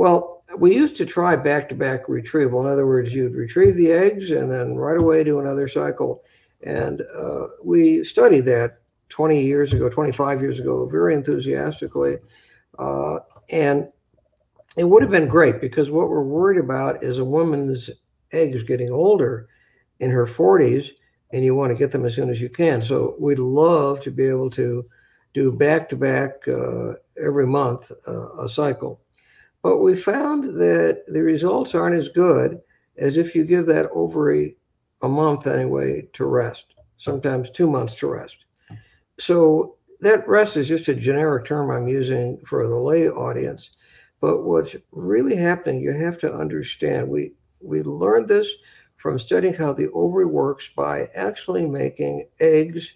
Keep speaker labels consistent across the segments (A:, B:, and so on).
A: Well, we used to try back-to-back retrieval. In other words, you'd retrieve the eggs and then right away do another cycle. And uh, we studied that 20 years ago, 25 years ago, very enthusiastically. Uh, and it would have been great because what we're worried about is a woman's eggs getting older in her 40s, and you want to get them as soon as you can. So we'd love to be able to do back to back every month uh, a cycle. But we found that the results aren't as good as if you give that ovary a month anyway to rest, sometimes two months to rest. So that rest is just a generic term I'm using for the lay audience. But what's really happening, you have to understand. We we learned this from studying how the ovary works by actually making eggs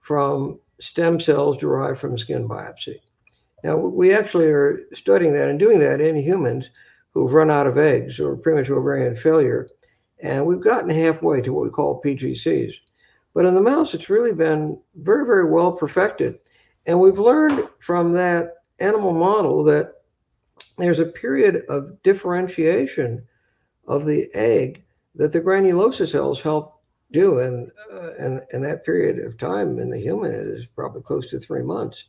A: from stem cells derived from skin biopsy. Now, we actually are studying that and doing that in humans who've run out of eggs or premature ovarian failure. And we've gotten halfway to what we call PGCs. But in the mouse, it's really been very, very well perfected. And we've learned from that animal model that there's a period of differentiation of the egg that the granulosa cells help do. And, uh, and, and that period of time in the human is probably close to three months.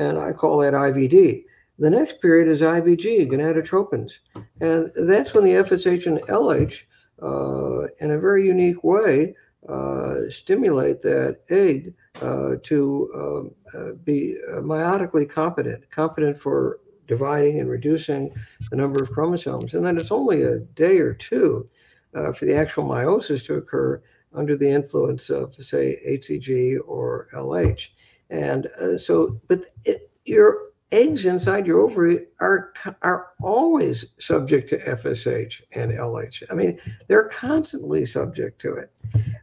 A: And I call that IVD. The next period is IVG, gonadotropins. And that's when the FSH and LH, uh, in a very unique way, uh, stimulate that egg uh, to um, uh, be uh, meiotically competent, competent for dividing and reducing the number of chromosomes. And then it's only a day or two uh, for the actual meiosis to occur under the influence of, say, HCG or LH. And so, but it, your eggs inside your ovary are are always subject to FSH and LH. I mean, they're constantly subject to it.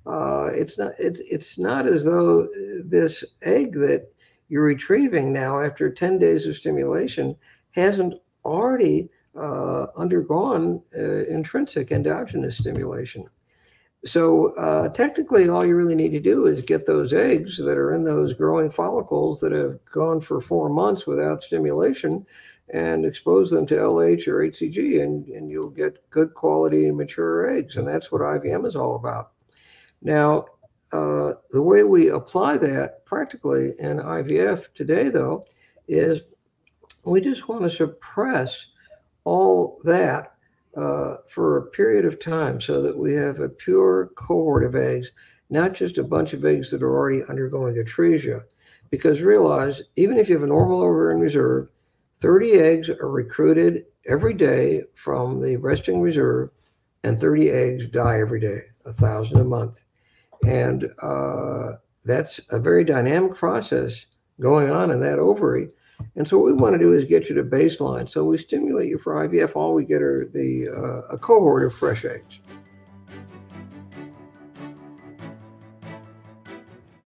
A: Uh, it's not it's it's not as though this egg that you're retrieving now after 10 days of stimulation hasn't already uh, undergone uh, intrinsic endogenous stimulation. So uh, technically, all you really need to do is get those eggs that are in those growing follicles that have gone for four months without stimulation and expose them to LH or HCG, and, and you'll get good quality mature eggs. And that's what IVM is all about. Now, uh, the way we apply that practically in IVF today, though, is we just want to suppress all that uh, for a period of time so that we have a pure cohort of eggs, not just a bunch of eggs that are already undergoing atresia. Because realize, even if you have a normal ovarian reserve, 30 eggs are recruited every day from the resting reserve, and 30 eggs die every day, a thousand a month. And uh, that's a very dynamic process going on in that ovary. And so what we want to do is get you to baseline. So we stimulate you for IVF. All we get are the uh, a cohort of fresh eggs.